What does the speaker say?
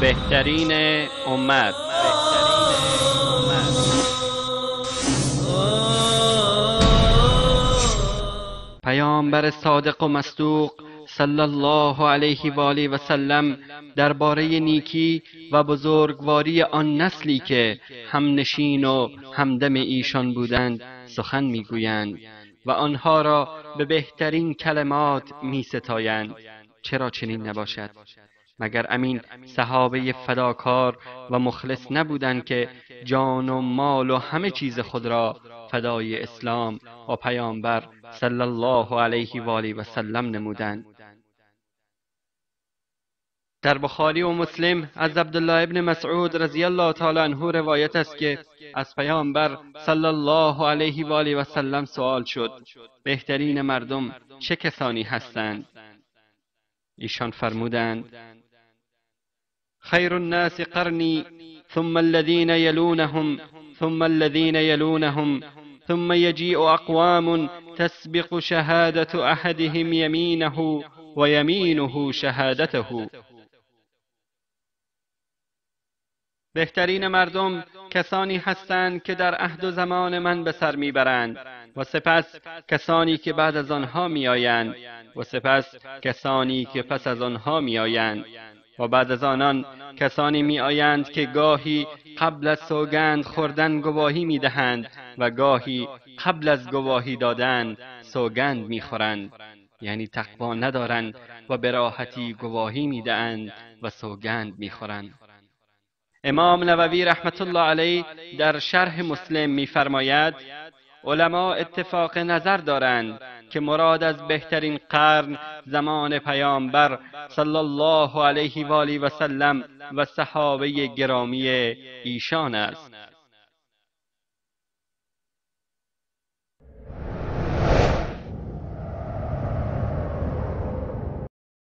بهترین امت. پیامبر صادق و مصدوق صلی الله علیه و آله و سلم درباره نیکی و بزرگواری آن نسلی که همنشین و همدم ایشان بودند سخن می‌گویند و آنها را به بهترین کلمات می ستایند چرا چنین نباشد؟ مگر امین صحابه فداکار و مخلص نبودند که جان و مال و همه چیز خود را فدای اسلام و پیامبر صلی الله علیه و آله و سلم نمودند. در بخاری و مسلم از عبدالله ابن مسعود رضی الله تعالی عنه روایت است که از پیامبر صلی الله علیه و آله و سلم سوال شد بهترین مردم چه کسانی هستند؟ ایشان فرمودند خیر الناس قرنی ثم الذين يلونهم ثم الذين يلونهم ثم يجيء اقوام تسبق شهاده احدهم يمينه ويمينه شهادته. بهترین مردم کسانی هستند که در عهد و زمان من به سر می‌برند و سپس کسانی که بعد از آنها میآیند و سپس کسانی که پس از آنها میآیند. و بعد از آنان کسانی میآیند که گاهی قبل از سوگند خوردن گواهی می‌دهند و گاهی قبل از گواهی دادن سوگند می‌خورند. یعنی تقوا ندارند و به راحتی گواهی می‌دهند و سوگند می‌خورند. امام نووی رحمت الله علیه در شرح مسلم میفرماید علما اتفاق نظر دارند که مراد از بهترین قرن زمان پیامبر صلی الله علیه و آله و سلم و صحابه گرامی ایشان است.